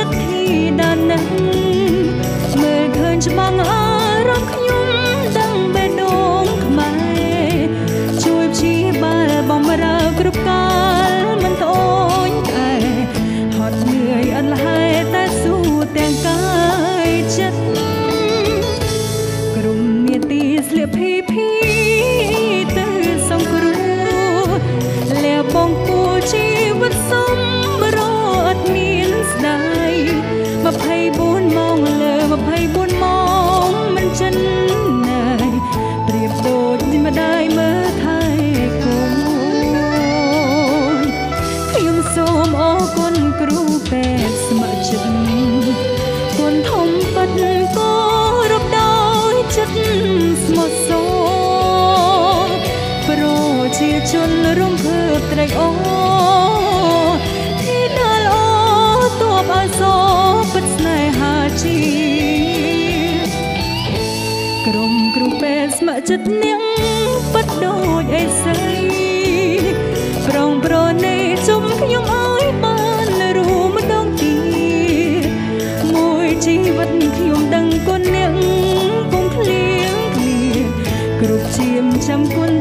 ចិត្តធីដល់នឹងមើលឃើញច្បាស់ ជាជនរំភើបត្រេកអរទីដល់អូតបអសរពិតស្នេហាជាក្រុមគ្រូពេទ្យស្ម័គ្រចិត្តនាងពិតដូចអេសីប្រងប្រណីជុំខ្ញុំឲ្យបានរួមម្ដងទៀតមួយជីវិតខ្ញុំដឹងគុណនាងគង់ភ្លៀងភ្លៀងគ្រប់ជាមចាំគុណ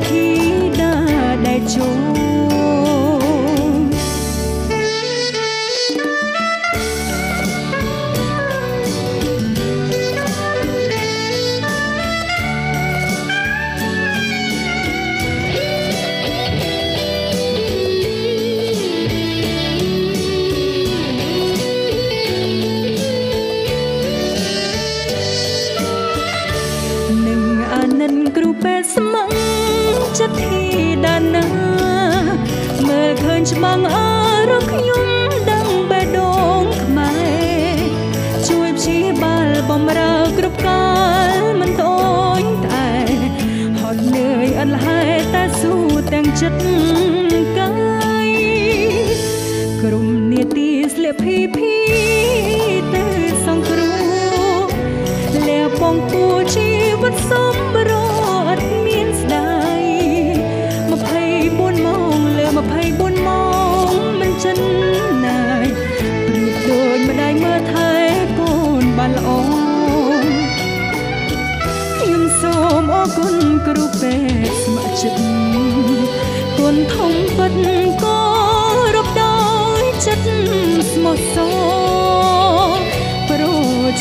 ចិត្តធីដាណាមើលឃើញច្បាំងអរខ្ញុំដឹងបេះដូងខ្មែរជួយព្យាបាលបំរើគ្រប់កាលមិនតូចតែហត់នឿយអត់លហើយតែស៊ូទាំងចិត្តកាយក្រុមនេតិស្លៀកភីភីទៅសង្គ្រោះលះពងពួរជីវិតសម្ប គុណគ្រូពេទ្យស្ម័គ្រចិត្តគុណធំពិតក៏រំដោយចិត្តស្មោះសរប្រ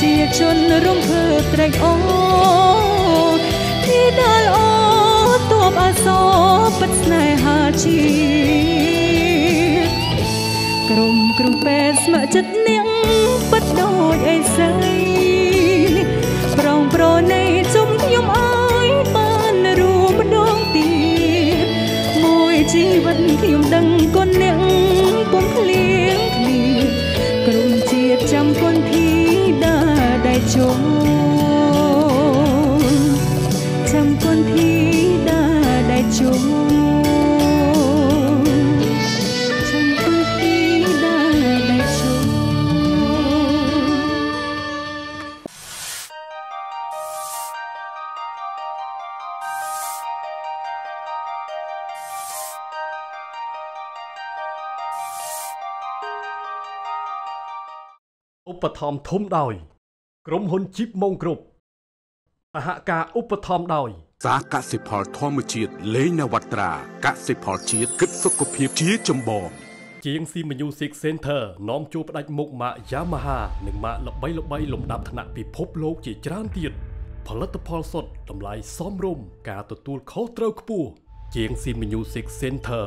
ជាជនរំភើបត្រេកអរទីដល់អូតបអសរពិតស្នេហាជាក្រុមគ្រូពេទ្យស្ម័គ្រចិត្តនាងពិតដូចអេសី វិតខ្ញុំដឹងគុណនាងពុំឃ្លៀងឃ្លៀងក្រុមជាតិចាំគុណធីតាដែលចូ ឧបត្ថម្ភធំដោយ ក្រុមហ៊ុនជីបម៉ុងគ្រប់សហការឧបត្ថម្ភដោយសាកសិផលធម្មជាតិលេងនវត្រាកសិផលជាតិគិតសុខភាពជាចម្បងជាង C Music Center នាំជួបផ្ដាច់មុខម៉ាក Yamaha និងម៉ាកល្បីល្បីលំដាប់ថ្នាក់ពិភពលោកជាច្រើនទៀតផលិតផលសុទ្ធតម្លៃសមរម្យការទទួលខុសត្រូវខ្ពស់ជាង C Music Center